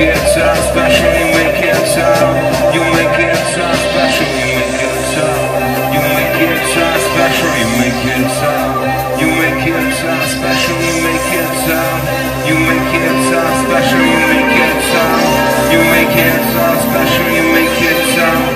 you make it sound special, you make it sound, you make it sound special, you make it sound, you make it sound special, you make it sound, you make it sound special, you make it sound, you make it sound special, you make it sound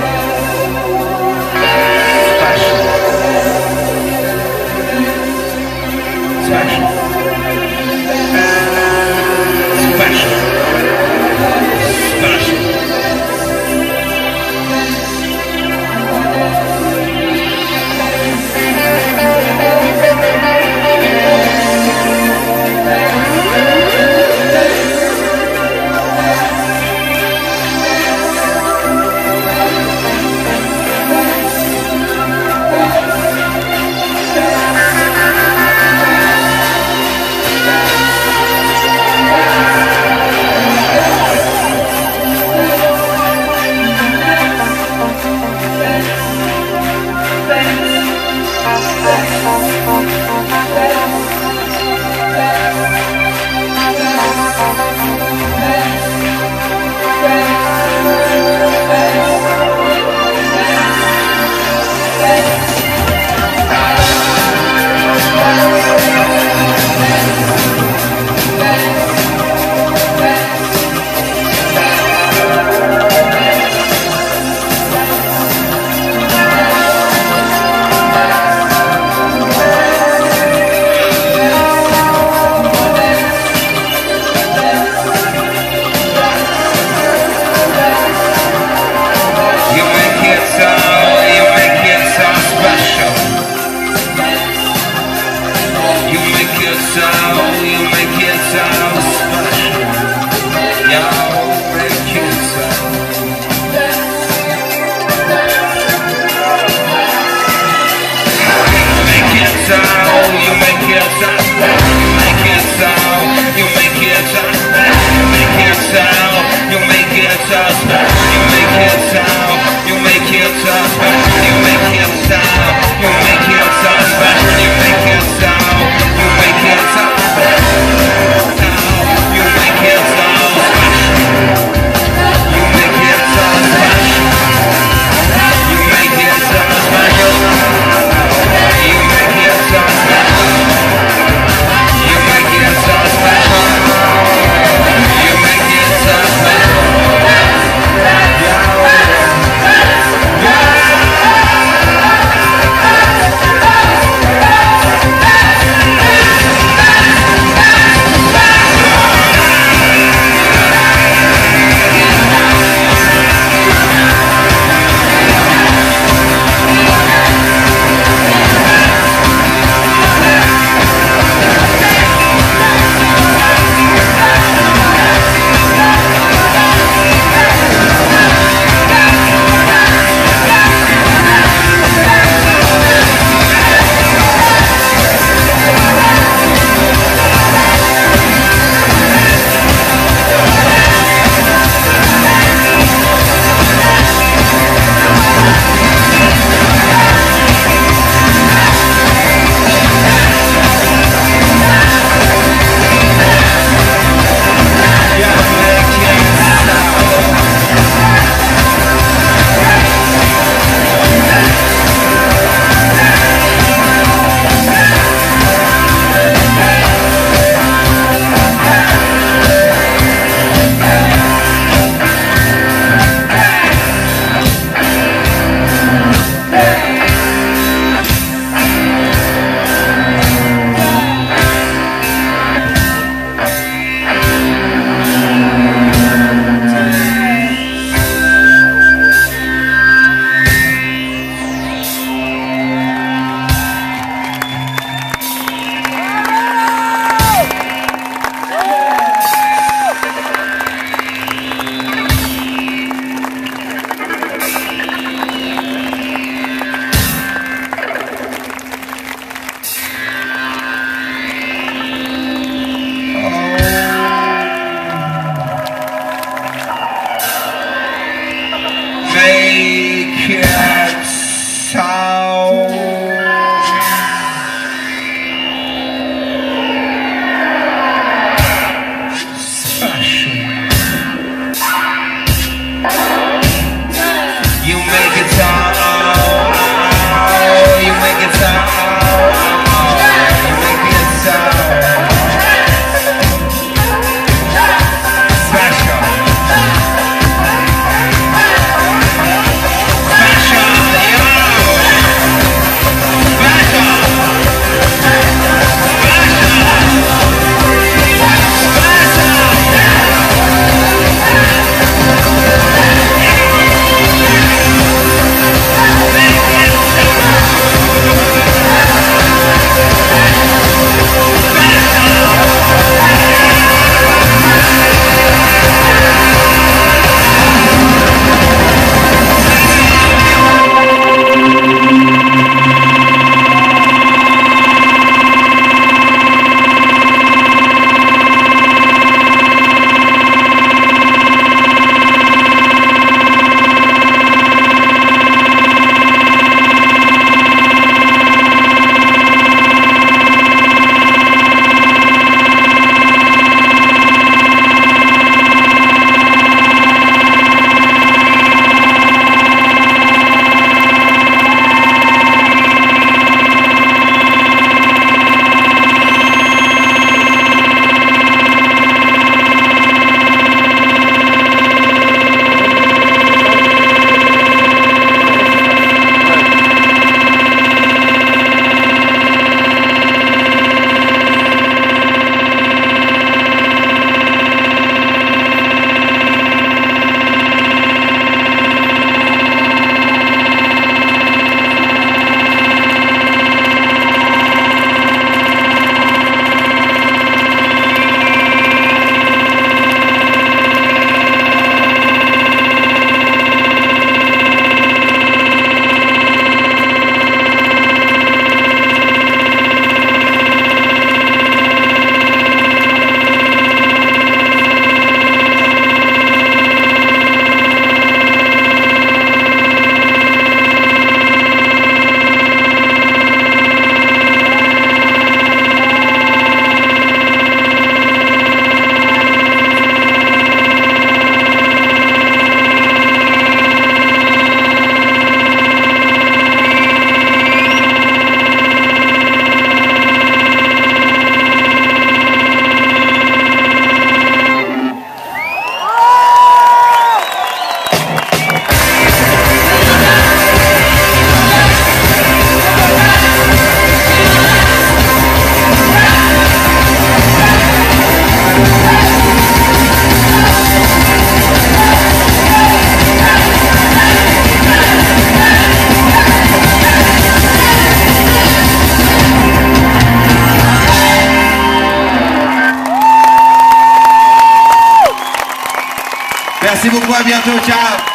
À bientôt, ciao